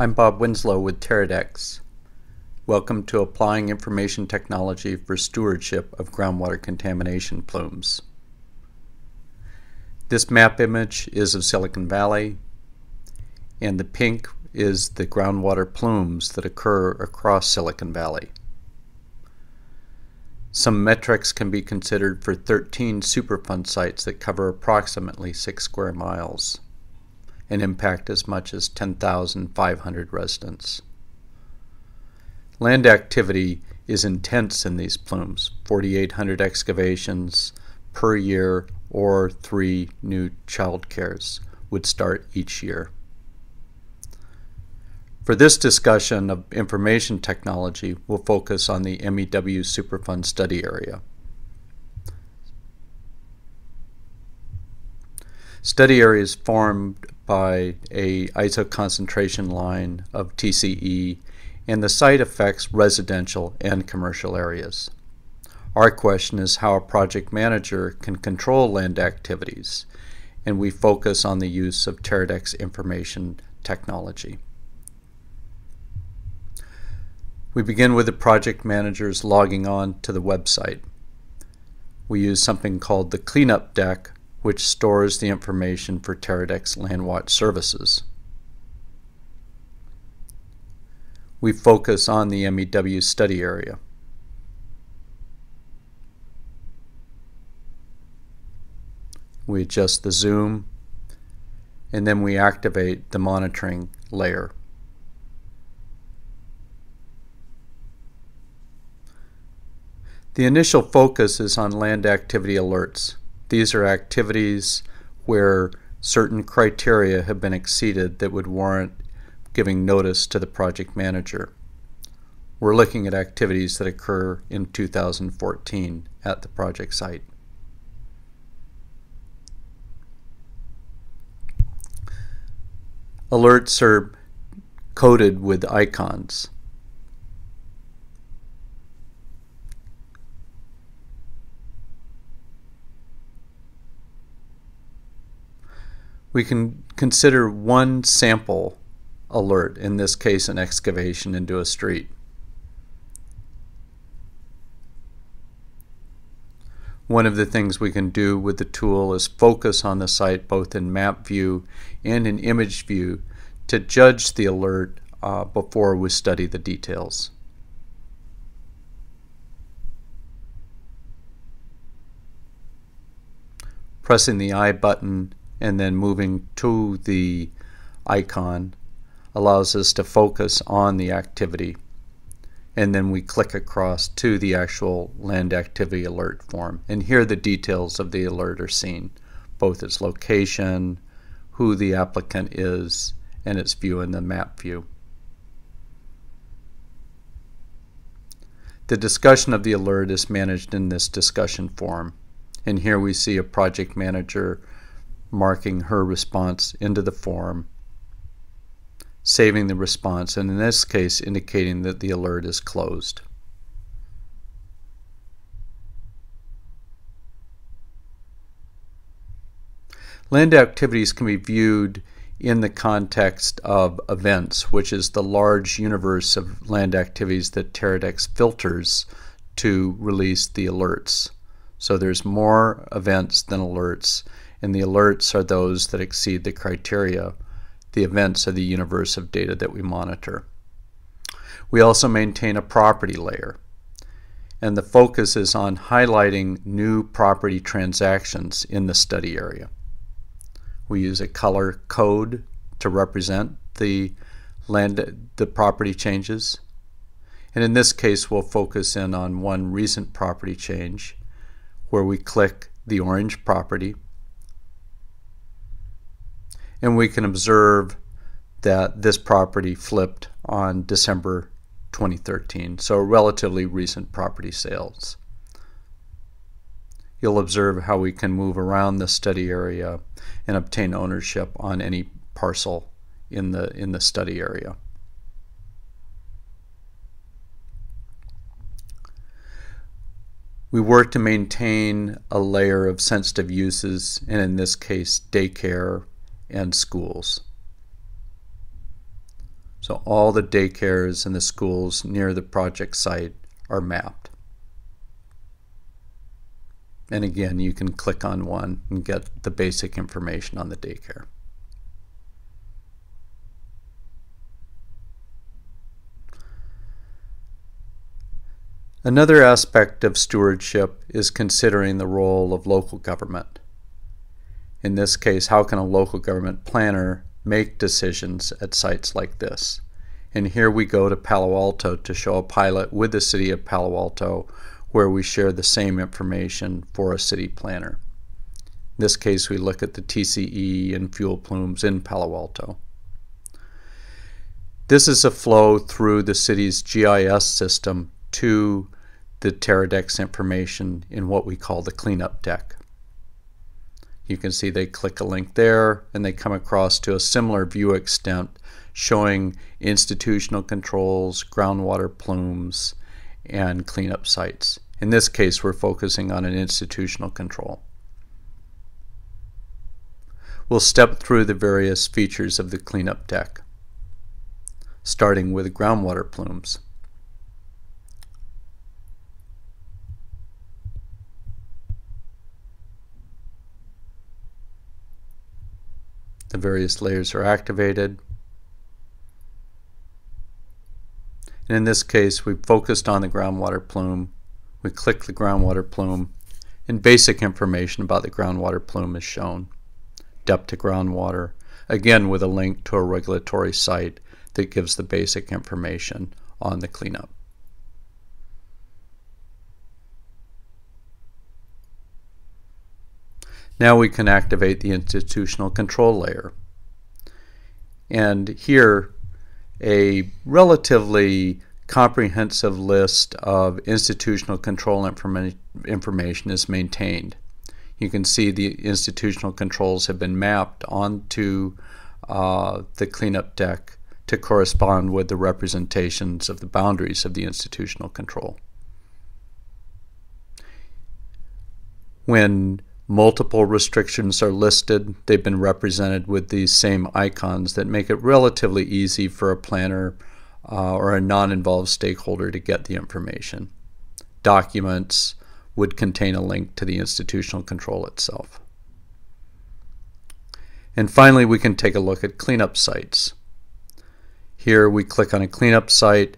I'm Bob Wenzlau with Terradex. Welcome to Applying Information Technology for Stewardship of Groundwater Contamination Plumes. This map image is of Silicon Valley, and the pink is the groundwater plumes that occur across Silicon Valley. Some metrics can be considered for 13 Superfund sites that cover approximately 6 square miles and impact as much as 10,500 residents. Land activity is intense in these plumes 4,800 excavations per year or three new child cares would start each year. For this discussion of information technology, we'll focus on the MEW Superfund study area. Study area is formed by a isoconcentration line of TCE and the site affects residential and commercial areas. Our question is how a project manager can control land activities, and we focus on the use of Terradex information technology. We begin with the project managers logging on to the website. We use something called the cleanup deck which stores the information for Terradex Landwatch services. We focus on the MEW study area. We adjust the zoom, and then we activate the monitoring layer. The initial focus is on land activity alerts. These are activities where certain criteria have been exceeded that would warrant giving notice to the project manager. We're looking at activities that occur in 2014 at the project site. Alerts are coded with icons. We can consider one sample alert, in this case an excavation into a street. One of the things we can do with the tool is focus on the site both in map view and in image view to judge the alert uh, before we study the details. Pressing the I button and then moving to the icon allows us to focus on the activity. And then we click across to the actual land activity alert form. And here the details of the alert are seen, both its location, who the applicant is, and its view in the map view. The discussion of the alert is managed in this discussion form. And here we see a project manager marking her response into the form, saving the response, and in this case indicating that the alert is closed. Land activities can be viewed in the context of events, which is the large universe of land activities that Terradex filters to release the alerts. So there's more events than alerts, and the alerts are those that exceed the criteria. The events are the universe of data that we monitor. We also maintain a property layer, and the focus is on highlighting new property transactions in the study area. We use a color code to represent the land the property changes. And in this case, we'll focus in on one recent property change where we click the orange property and we can observe that this property flipped on December 2013, so relatively recent property sales. You'll observe how we can move around the study area and obtain ownership on any parcel in the, in the study area. We work to maintain a layer of sensitive uses, and in this case, daycare and schools. So all the daycares and the schools near the project site are mapped. And again, you can click on one and get the basic information on the daycare. Another aspect of stewardship is considering the role of local government. In this case, how can a local government planner make decisions at sites like this? And here we go to Palo Alto to show a pilot with the City of Palo Alto where we share the same information for a city planner. In this case, we look at the TCE and fuel plumes in Palo Alto. This is a flow through the city's GIS system to the Terradex information in what we call the cleanup deck. You can see they click a link there and they come across to a similar view extent showing institutional controls, groundwater plumes, and cleanup sites. In this case, we're focusing on an institutional control. We'll step through the various features of the cleanup deck, starting with groundwater plumes. The various layers are activated. And in this case, we focused on the groundwater plume. We click the groundwater plume, and basic information about the groundwater plume is shown. Depth to groundwater, again with a link to a regulatory site that gives the basic information on the cleanup. Now we can activate the institutional control layer. And here, a relatively comprehensive list of institutional control informa information is maintained. You can see the institutional controls have been mapped onto uh, the cleanup deck to correspond with the representations of the boundaries of the institutional control. When Multiple restrictions are listed. They've been represented with these same icons that make it relatively easy for a planner uh, or a non-involved stakeholder to get the information. Documents would contain a link to the institutional control itself. And finally, we can take a look at cleanup sites. Here we click on a cleanup site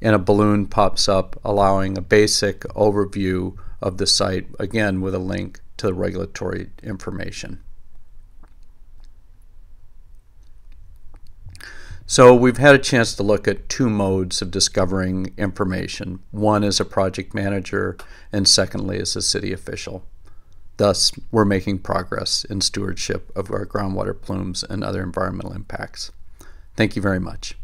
and a balloon pops up allowing a basic overview of the site, again with a link to the regulatory information. So we've had a chance to look at two modes of discovering information. One is a project manager and secondly as a city official. Thus, we're making progress in stewardship of our groundwater plumes and other environmental impacts. Thank you very much.